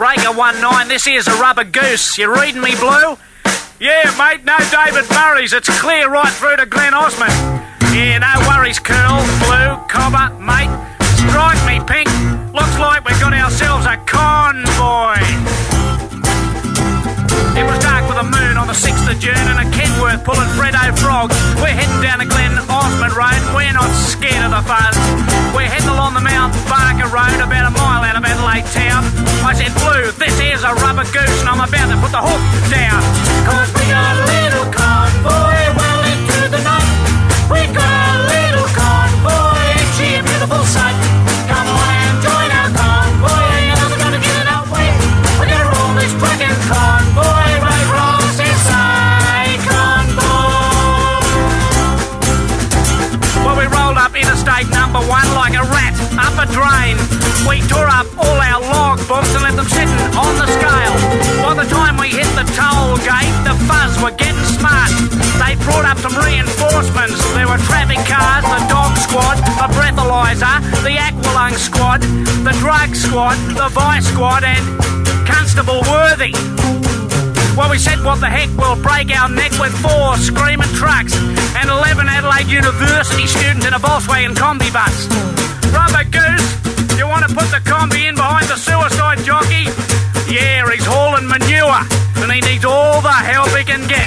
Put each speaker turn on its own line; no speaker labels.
Breaker 1-9, this here's a rubber goose. You reading me, Blue? Yeah, mate, no David Murray's. It's clear right through to Glen Osmond. Yeah, no worries, Curl, Blue, Cobber, mate. Strike me, Pink. Looks like we've got ourselves a convoy. It was dark with a moon on the 6th of June and a Kenworth pulling Freddo Frog. We're heading down to Glen Osmond Road. We're not scared of the fuzz. We're heading along the Mount a goose and I'm about to put the hook down. Cause we got a little convoy well into the night. We got a little convoy, ain't she a beautiful sight? Come on and join our convoy, gonna get in our way. We're gonna roll this trucking convoy right across convoy. Well, we rolled up interstate number one like a rat up a drain. We tore up all our log books up some reinforcements. There were traffic cars, the dog squad, a breathalyzer, the aqualung squad, the drug squad, the vice squad, and Constable Worthy. Well, we said, what the heck, we'll break our neck with four screaming trucks and 11 Adelaide University students in a Volkswagen Kombi bus. Rubber Goose, you want to put the Kombi in behind the suicide jockey? Yeah, he's hauling manure, and he needs all the help he can get.